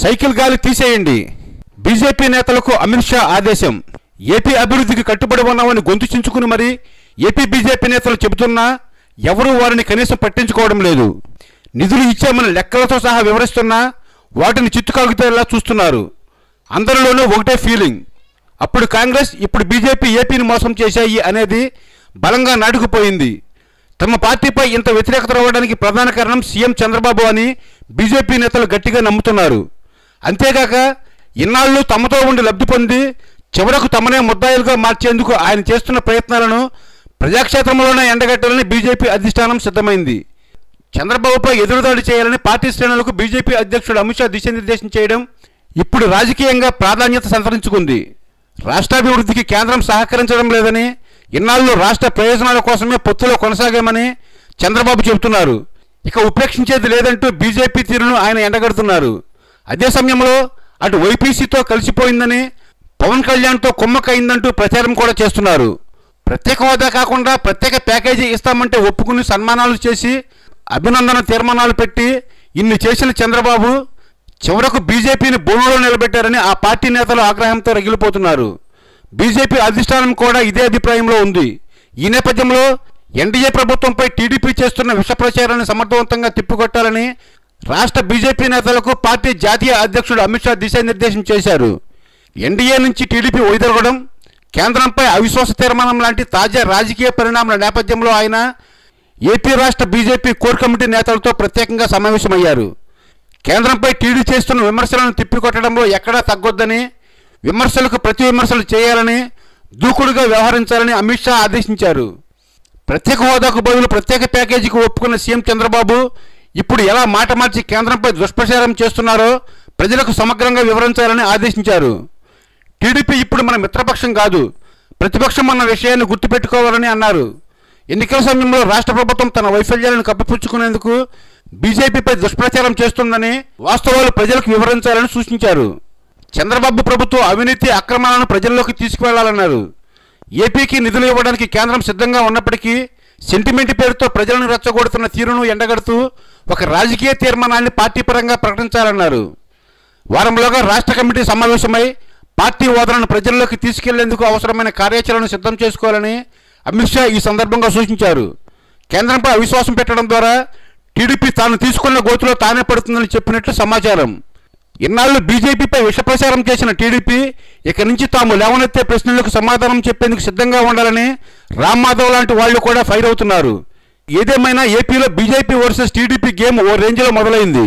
Cycle గాలి తీసేయండి. BJP నేతలకు అమిత్ షా ఆదేశం. ఏపీ అభివృద్ధికి కట్టుబడి ఉన్నామని గొంతు చించుకుని మరి ఏపీ బీజేపీ నేతలు చెబుతున్నా ఎవరూ వారిని కనీసం పట్టించుకోవడం లేదు. నిధులు ఇచ్చామని లెక్కలతో సహా వివరిస్తున్నా వాటిని చిత్తుకాగుతేలా చూస్తున్నారు. అందరిలోనూ ఒకటే ఫీలింగ్. అప్పుడు కాంగ్రెస్ ఇప్పుడు బీజేపీ ఏపీని మోసం చేశాయి అనేది బలంగా నాటుకుపోయింది. తమ పార్టీపై ఇంత వ్యతిరేకత రావడానికి ప్రధాన కారణం సీఎం చంద్రబాబు అని బీజేపీ నేతలు గట్టిగా నమ్ముతున్నారు. అంతేగాక ఇన్నాళ్ళు తమతో ఉండి లబ్ధి పొంది చివరకు తమనే ముద్దాయిలుగా మార్చేందుకు ఆయన చేస్తున్న ప్రయత్నాలను ప్రజాక్షేత్రంలోనే ఎండగట్టాలని బీజేపీ అధిష్టానం సిద్ధమైంది. చంద్రబాబుపై ఎదురుదాడి చేయాలని పార్టీ శ్రేణులకు బీజేపీ అధ్యక్షుడు అమిత్ షా దిశానిర్దేశం చేయడం ఇప్పుడు రాజకీయంగా ప్రాధాన్యత సంతరించుకుంది. రాష్ట్రాభివృద్ధికి కేంద్రం సహకరించడం లేదని ఇన్నాళ్ళు రాష్ట్ర ప్రయోజనాల కోసమే పొత్తులో కొనసాగామని చంద్రబాబు చెబుతున్నారు. ఇక ఉపేక్షించేది లేదంటూ బీజేపీ తీరును ఆయన ఎండగడుతున్నారు. అదే సమయంలో అటు వైపీసీతో కలిసిపోయిందని పవన్ కళ్యాణ్తో కుమ్మక్కయిందంటూ ప్రచారం కూడా చేస్తున్నారు. ప్రత్యేక హోదా కాకుండా ప్రత్యేక ప్యాకేజీ ఇస్తామంటే ఒప్పుకుని సన్మానాలు చేసి అభినందన తీర్మానాలు పెట్టి ఇన్ని చేసిన చంద్రబాబు చివరకు బీజేపీని భూమిలో నిలబెట్టారని ఆ పార్టీ నేతలు ఆగ్రహంతో రగిలిపోతున్నారు. బీజేపీ అధిష్టానం కూడా ఇదే అభిప్రాయంలో ఉంది. ఈ నేపథ్యంలో ఎన్డీఏ ప్రభుత్వంపై టీడీపీ చేస్తున్న విష ప్రచారాన్ని సమర్థవంతంగా తిప్పికొట్టాలని రాష్ట్ర బీజేపీ నేతలకు పార్టీ జాతీయ అధ్యక్షుడు అమిత్ షా దిశానిర్దేశం చేశారు. ఎన్డీఏ నుంచి టీడీపీ వైదొలగడం కేంద్రంపై అవిశ్వాస తీర్మానం లాంటి తాజా రాజకీయ పరిణామాల నేపథ్యంలో ఆయన ఏపీ రాష్ట్ర బీజేపీ కోర్ కమిటీ నేతలతో ప్రత్యేకంగా సమావేశమయ్యారు. కేంద్రంపై టీడీ చేస్తున్న విమర్శలను తిప్పికొట్టడంలో ఎక్కడా తగ్గొద్దని విమర్శలకు ప్రతి విమర్శలు చేయాలని దూకుడుగా వ్యవహరించాలని అమిత్ షా ఆదేశించారు. ప్రత్యేక హోదాకు బదులు ప్రత్యేక ప్యాకేజీకి ఒప్పుకున్న సీఎం చంద్రబాబు ఇప్పుడు ఎలా మాట మార్చి కేంద్రంపై దుష్ప్రచారం చేస్తున్నారో ప్రజలకు సమగ్రంగా వివరించాలని ఆదేశించారు. టీడీపీ ఇప్పుడు మన మిత్రపక్షం కాదు ప్రతిపక్షం అన్న విషయాన్ని గుర్తుపెట్టుకోవాలని అన్నారు. ఎన్నికల సమయంలో రాష్ట్ర ప్రభుత్వం తన వైఫల్యాలను కప్పిపుచ్చుకునేందుకు బీజేపీపై దుష్ప్రచారం చేస్తుందని వాస్తవాలు ప్రజలకు వివరించాలని సూచించారు. చంద్రబాబు ప్రభుత్వం అవినీతి అక్రమాలను ప్రజల్లోకి తీసుకువెళ్ళాలన్నారు. ఏపీకి నిధులు ఇవ్వడానికి కేంద్రం సిద్ధంగా ఉన్నప్పటికీ సెంటిమెంట్ పేరుతో ప్రజలను రెచ్చగొడుతున్న తీరును ఎండగడుతూ ఒక రాజకీయ తీర్మానాన్ని పార్టీ పరంగా ప్రకటించాలన్నారు. వారంలోగా రాష్ట్ర కమిటీ సమావేశమై పార్టీ హోదాలను ప్రజల్లోకి తీసుకెళ్ళేందుకు అవసరమైన కార్యాచరణను సిద్ధం చేసుకోవాలని అమిత్ షా ఈ సందర్భంగా సూచించారు. కేంద్రంపై అవిశ్వాసం పెట్టడం ద్వారా టీడీపీ తాను తీసుకున్న గోతులో తానే పడుతుందని చెప్పినట్లు సమాచారం. ఇన్నాళ్ళు బీజేపీపై విషప్రచారం చేసిన టీడీపీ ఇక నుంచి తాము లేవనెత్తే ప్రశ్నలకు సమాధానం చెప్పేందుకు సిద్ధంగా ఉండాలని రామ్ మాధవ్ లాంటి వాళ్ళు కూడా ఫైర్ అవుతున్నారు. ఏదేమైనా ఏపీలో బీజేపీ వర్సెస్ టీడీపీ గేమ్ ఓ రేంజ్లో మొదలైంది.